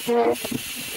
师。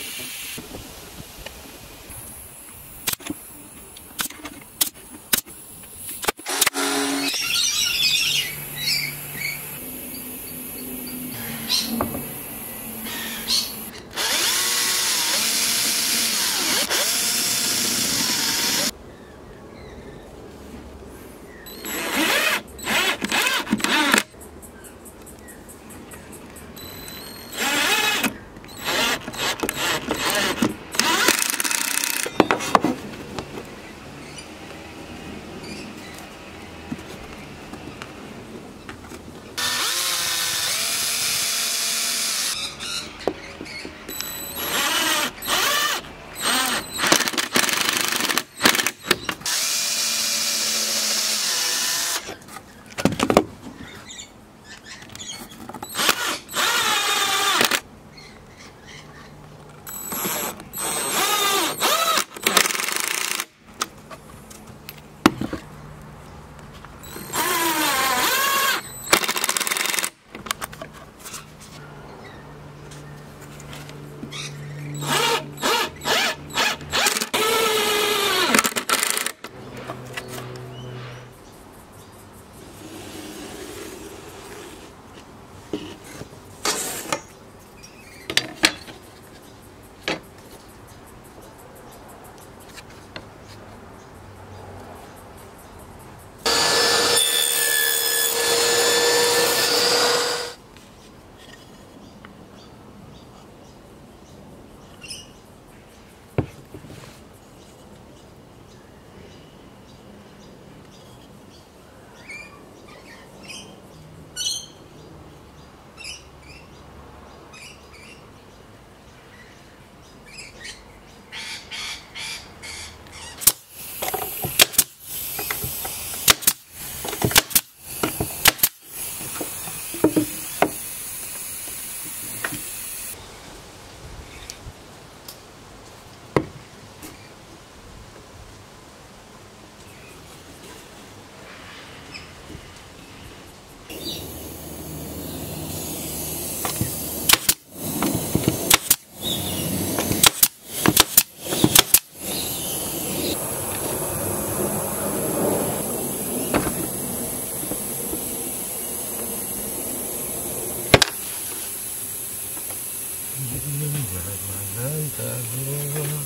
Aleluia.